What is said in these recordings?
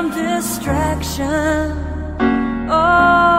some distraction. Oh,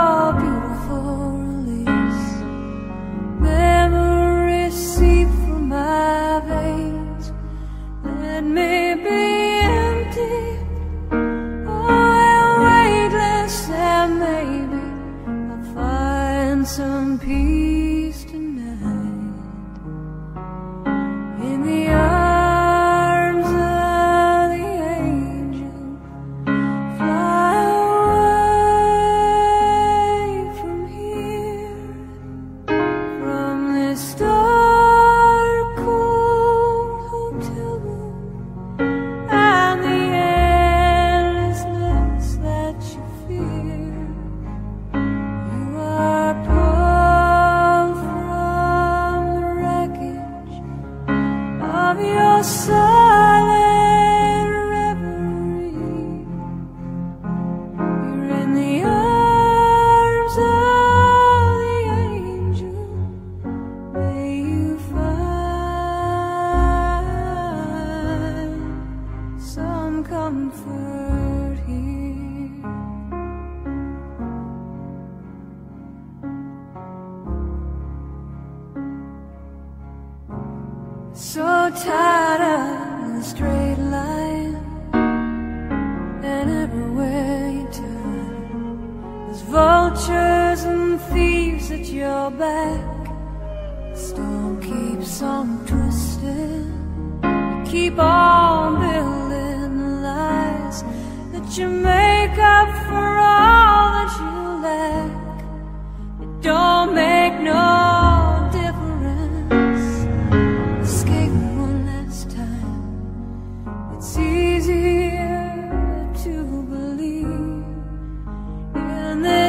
of your silent reverie. You're in the arms of the angel. May you find some comfort here. tired of the straight line. And everywhere you turn There's vultures and thieves at your back. The storm keeps on twisting. You keep on building lies That you make up for all that you lack. It don't make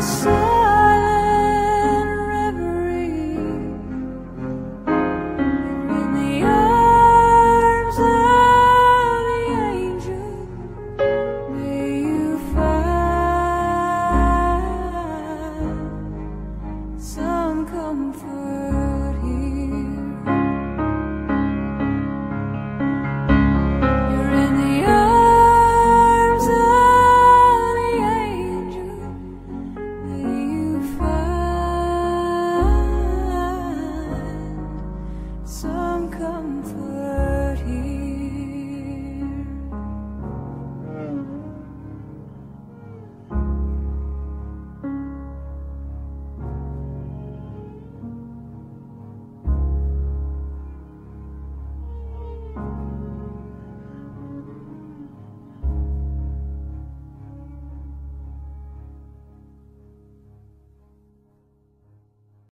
soul.